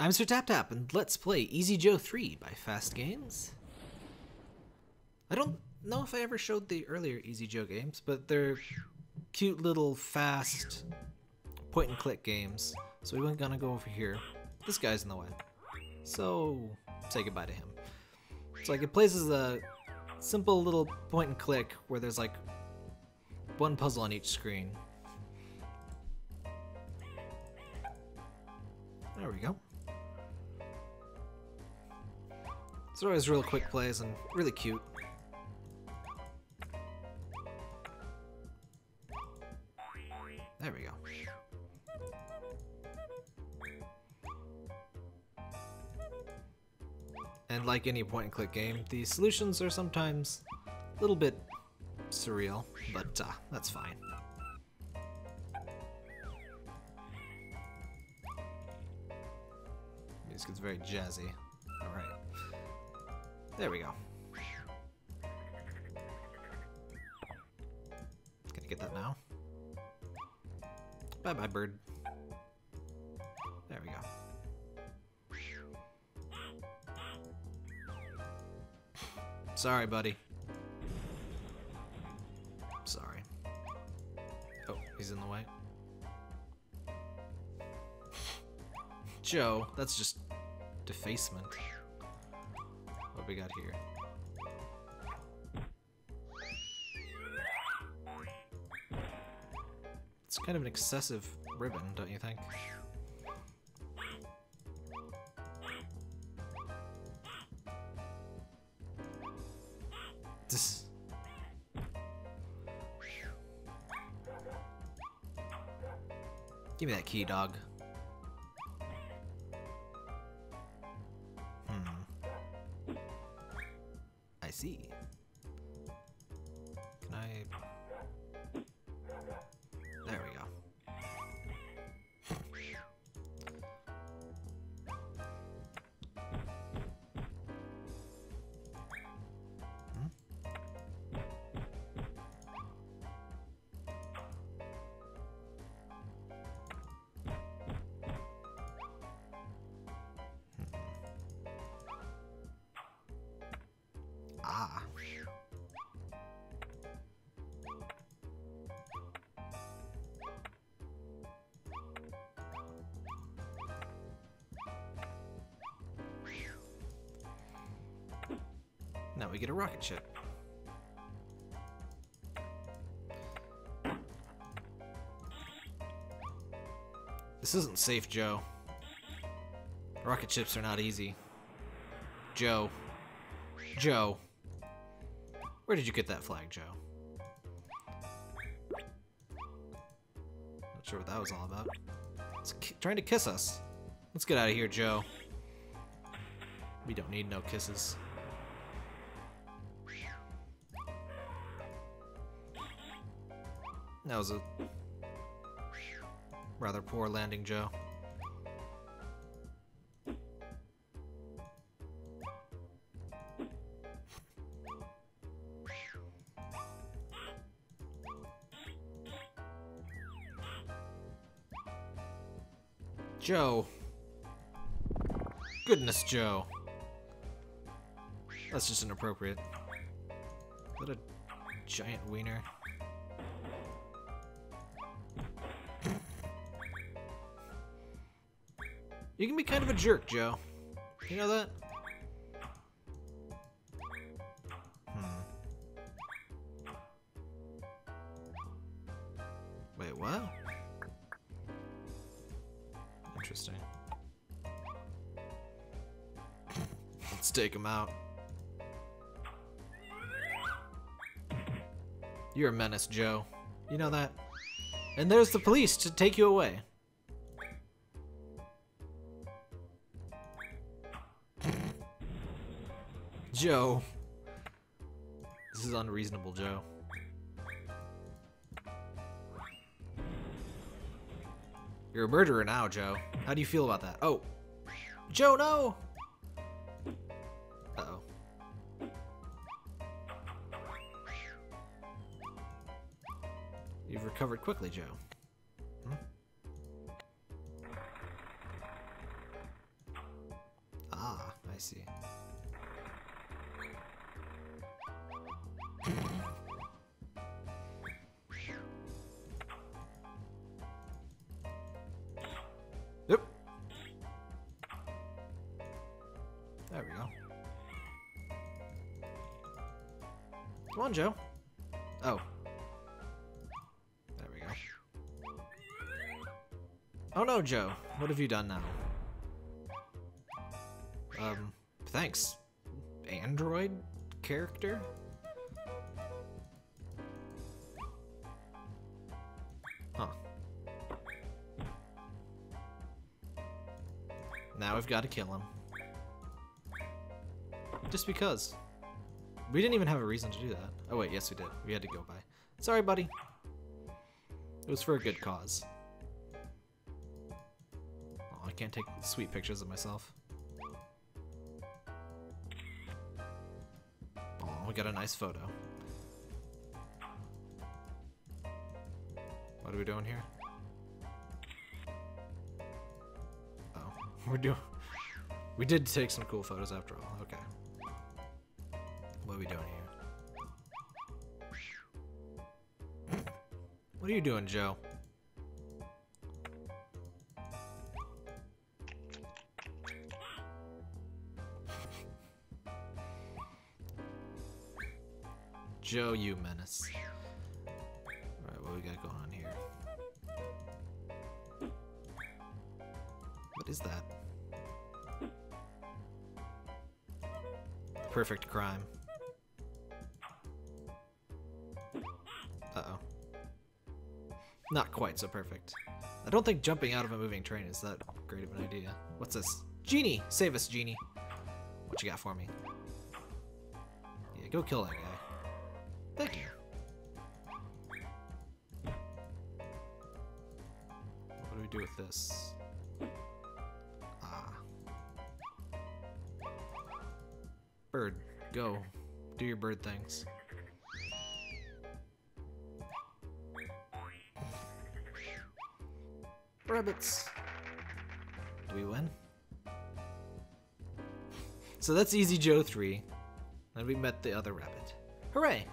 I'm Sir Tap Tap, and let's play Easy Joe 3 by Fast Games. I don't know if I ever showed the earlier Easy Joe games, but they're cute little fast point and click games. So we weren't gonna go over here. This guy's in the way. So say goodbye to him. So like it plays as a simple little point and click where there's like one puzzle on each screen. There we go. It's always real quick plays and really cute. There we go. And like any point and click game, the solutions are sometimes a little bit surreal, but uh, that's fine. Music gets very jazzy. There we go. Can I get that now? Bye bye, bird. There we go. Sorry, buddy. Sorry. Oh, he's in the way. Joe, that's just defacement. We got here? It's kind of an excessive ribbon, don't you think? Give me that key, dog. I Now we get a rocket ship. This isn't safe, Joe. Rocket ships are not easy. Joe. Joe. Where did you get that flag, Joe? Not sure what that was all about. It's trying to kiss us. Let's get out of here, Joe. We don't need no kisses. That was a rather poor landing, Joe. Joe. Goodness, Joe. That's just inappropriate. What a giant wiener. You can be kind of a jerk, Joe. You know that? Hmm. Wait, what? Interesting. Let's take him out. You're a menace, Joe. You know that? And there's the police to take you away. Joe. This is unreasonable, Joe. You're a murderer now, Joe. How do you feel about that? Oh. Joe, no! Uh-oh. You've recovered quickly, Joe. Hmm? I see. Come on, Joe. Oh. There we go. Oh no, Joe. What have you done now? Um, thanks. Android character? Huh. Now we've got to kill him. Just because. We didn't even have a reason to do that. Oh wait, yes we did. We had to go by. Sorry, buddy. It was for a good cause. Oh, I can't take sweet pictures of myself. Oh, we got a nice photo. What are we doing here? Oh, we're doing... We did take some cool photos after all. Okay. What are we doing here? What are you doing, Joe? Joe, you menace. Alright, what we got going on here? What is that? Perfect crime. Not quite so perfect. I don't think jumping out of a moving train is that great of an idea. What's this? Genie! Save us, Genie! What you got for me? Yeah, go kill that guy. Thank you. What do we do with this? Ah. Bird, go. Do your bird things. Rabbits. Do we win? So that's Easy Joe 3. And we met the other rabbit. Hooray!